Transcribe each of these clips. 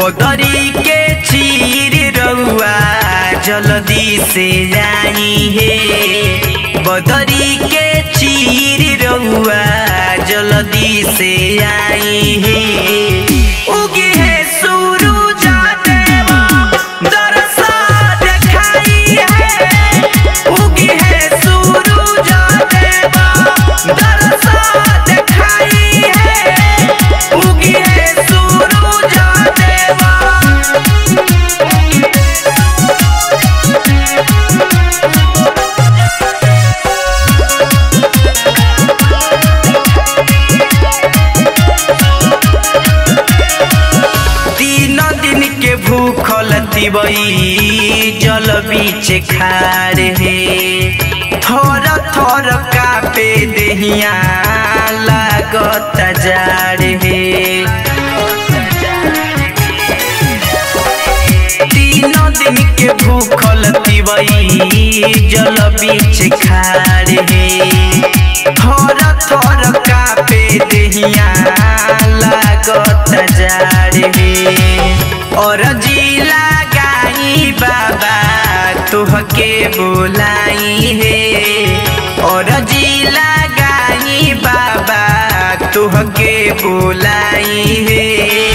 बदरी के चीर रउआ, जल्दी से जाई हे। बदरी के चीर रउआ, जल्दी से आई हे। भूखल जल बीच खार हे। थर थर कापे देहिया, लागत जार तीन दिन के भूखल तिबई जल बीच खार हे। थर थर कापे देहिया, लागत जार और जिला बाबा तुह तुहके बोलाई है। और जी लगाई बाबा तुहके बोलाई हे।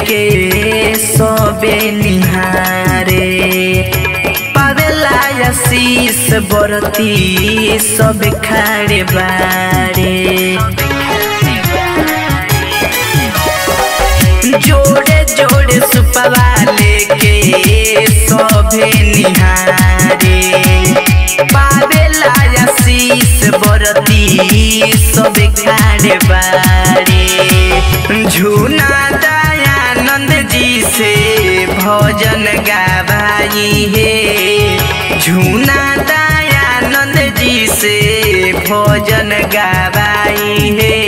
लेके सबे निहारे। पावेला आशीष बरती सब खाड़े बारे। जोड़े जोड़े सुपवा लेके सभे निहारे। पावेला आशीष बरती सब खाड़े बारे। झूना झूना दयानंद जी से भोजन गावाई हे।